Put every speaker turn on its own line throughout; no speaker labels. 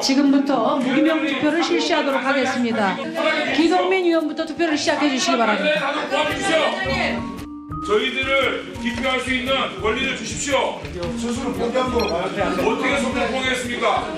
지금부터 무기명 투표를 실시하도록 하겠습니다. 기동민 의원부터 투표를 시작해 주시기 바랍니다.
저희들을 기표할 수 있는 권리를 주십시오.
스스로 포기한 거로 봐야 돼.
어떻게 손을 포기했습니까?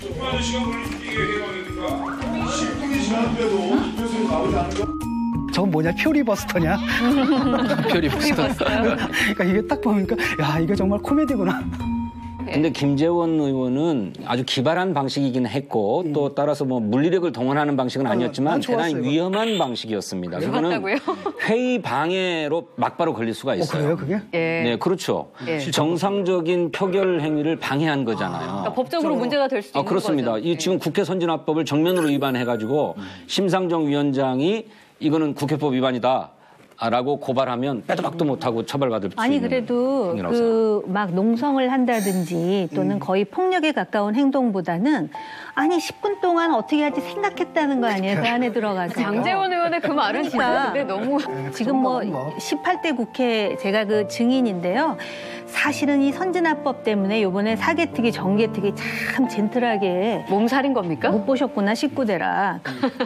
수많은 시간 걸리는 이게 해방입니까?
10분이 지났는데도 기표소리 나오지 거?
저건 뭐냐 퓨리버스터냐?
표리부스터.
그러니까 이게 딱 보니까 야 이게 정말 코미디구나.
근데 김재원 의원은 아주 기발한 방식이긴 했고 또 따라서 뭐 물리력을 동원하는 방식은 아니었지만
난 좋았어요,
대단히. 위험한 방식이었습니다.
맞다고요?
회의 방해로 막바로 걸릴 수가
어
있어요.
그래요 그게?
예.
네, 그렇죠.
예.
정상적인 표결 행위를 방해한 거잖아요.
그러니까 법적으로 문제가 될 수도
아,
있는
그렇습니다.
거죠.
이 지금 국회 선진화법을 정면으로 위반해가지고 심상정 위원장이 이거는 국회법 위반이다. 라고 고발하면 빼도 박도 못하고 처벌받을 수
아니
있는
그래도 그 막 농성을 한다든지 또는 거의 폭력에 가까운 행동보다는 아니 10분 동안 어떻게 할지 생각했다는 거 아니에요 그 안에 들어가서
장재원 의원의 그 말은 진짜
그러니까.
근데 너무
지금 뭐 18대 국회 제가 그 증인인데요. 사실은 이 선진화법 때문에 요번에 사개특위 정개특위 참 젠틀하게
몸살인 겁니까?
못 보셨구나 식구대라.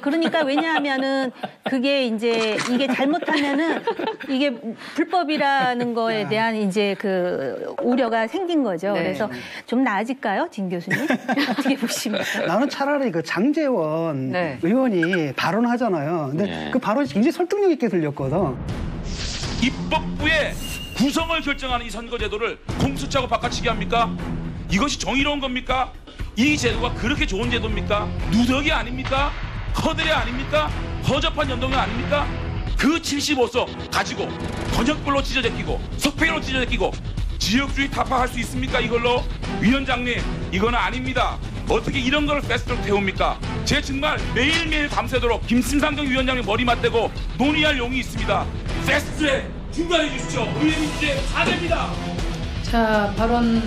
그러니까 왜냐하면은 그게 이제 이게 잘못하면은 이게 불법이라는 거에 대한 이제 그 우려가 생긴 거죠.
네.
그래서 좀 나아질까요, 진 교수님? 어떻게 보십니까?
나는 차라리 그 장재원
네.
의원이 발언하잖아요. 근데
네.
그 발언이 굉장히 설득력 있게 들렸거든.
입법부의 구성을 결정하는 이 선거제도를 공수처하고 바꿔치기 합니까? 이것이 정의로운 겁니까? 이 제도가 그렇게 좋은 제도입니까? 누더기 아닙니까? 허들이 아닙니까? 허접한 연동이 아닙니까? 그 75석 가지고 번역별로 찢어제끼고 석패로 찢어제끼고 지역주의 타파할 수 있습니까 이걸로? 위원장님 이거는 아닙니다. 어떻게 이런 걸 패스트로 태웁니까? 제 정말 매일매일 밤새도록 김심상정 위원장님 머리 맞대고 논의할 용이 있습니다. 패스트에 중단해 주십시오. 의원님 이제 4대입니다.
자, 발언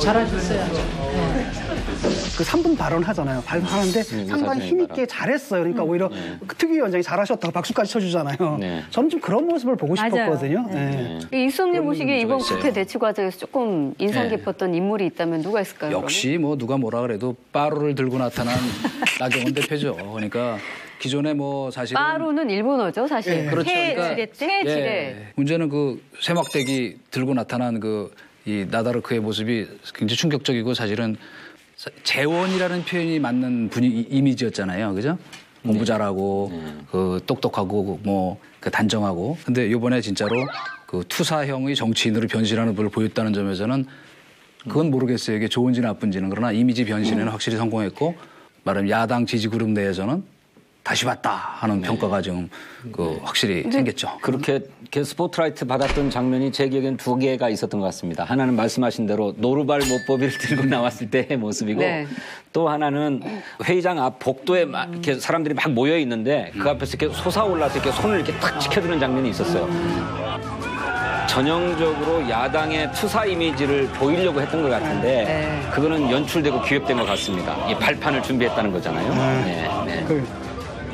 잘하셨어요.
그 3분 발언하잖아요. 발언하는데 상당히
사전에
힘있게. 잘했어요. 그러니까 오히려 그 특위위원장이 잘하셨다고 박수까지 쳐주잖아요.
네.
저는 좀 그런 모습을 보고
맞아요.
싶었거든요.
네.
네.
이수영님 보시기에 이번
문제가
국회
있어요.
대치 과정에서 조금 인상
네.
깊었던 인물이 있다면 누가 있을까요?
역시 뭐 누가 뭐라 그래도 빠루를 들고 나타난 나경원 대표죠. 그러니까 기존에 뭐
그러면? 빠루는 일본어죠, 사실.
그렇죠.
새
그러니까
지뢰.
예, 문제는 그 세막대기 들고 나타난 그 이 나다르크의 모습이 굉장히 충격적이고 사실은 사- 재원이라는 표현이 맞는 분위 이미지였잖아요. 그죠? 공부 잘하고 그 똑똑하고 뭐 그 단정하고 근데 이번에 진짜로 그 투사형의 정치인으로 변신하는 걸 보였다는 점에서는 그건 모르겠어요. 이게 좋은지 나쁜지는 그러나 이미지 변신에는 확실히 성공했고 말하면 야당 지지 그룹 내에서는 다시 봤다 하는 평가가 지금 그 확실히 생겼죠.
그렇게 스포트라이트 받았던 장면이 제 기억엔 두 개가 있었던 것 같습니다. 하나는 말씀하신 대로 노루발 못법이를 들고 나왔을 때의 모습이고
네.
또 하나는 회의장 앞 복도에 막 이렇게 사람들이 막 모여 있는데 그 앞에서 이렇게 솟아올라서 이렇게 손을 이렇게 탁 치켜드는 장면이 있었어요. 전형적으로 야당의 투사 이미지를 보이려고 했던 것 같은데
네.
그거는 연출되고 기획된 것 같습니다. 이 발판을 준비했다는 거잖아요. 네, 네.